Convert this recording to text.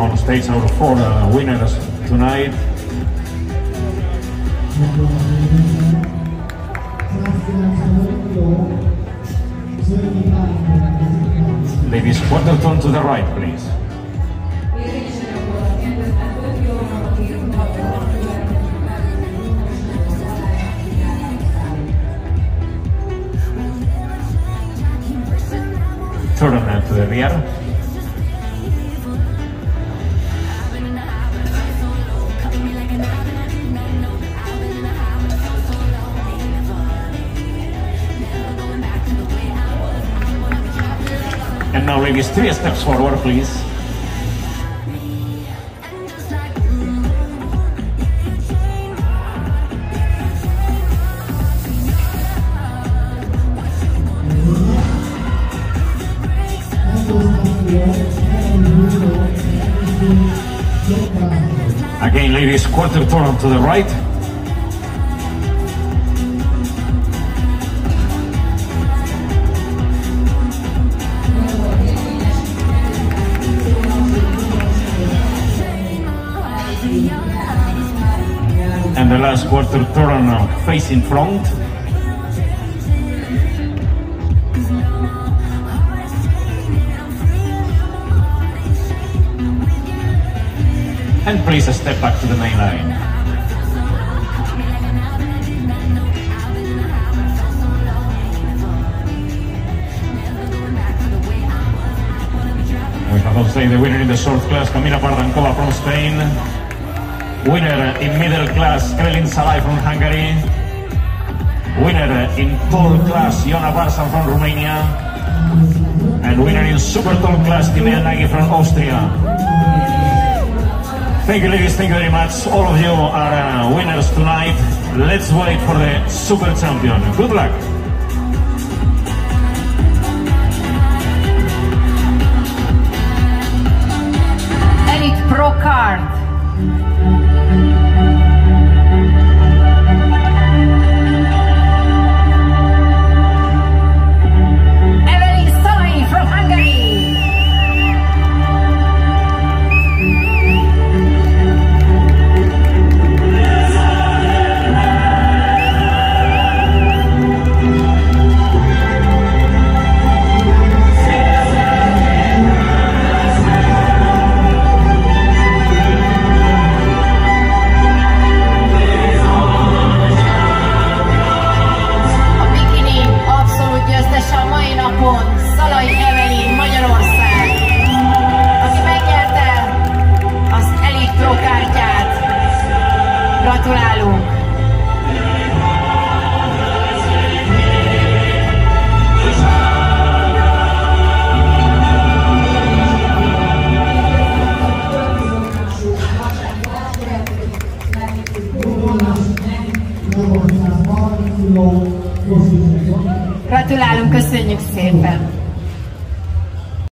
on stage our four uh, winners tonight. Ladies, quarter turn to the right, please. Uh, to the rear. And now ladies, three steps forward, please. Again, ladies, quarter turn to the right. The last quarter turn uh, facing front. And please a step back to the main line. We have stage the winner in the short class, Kamila Pardankova from Spain. Winner in middle class, Evelin Szalai from Hungary. Winner in tall class, Iona Barsan from Romania. And winner in super tall class, Timea Nagy from Austria. Thank you, ladies. Thank you very much. All of you are uh, winners tonight. Let's wait for the super champion. Good luck. Evelin Gratulálunk! Köszönjük szépen!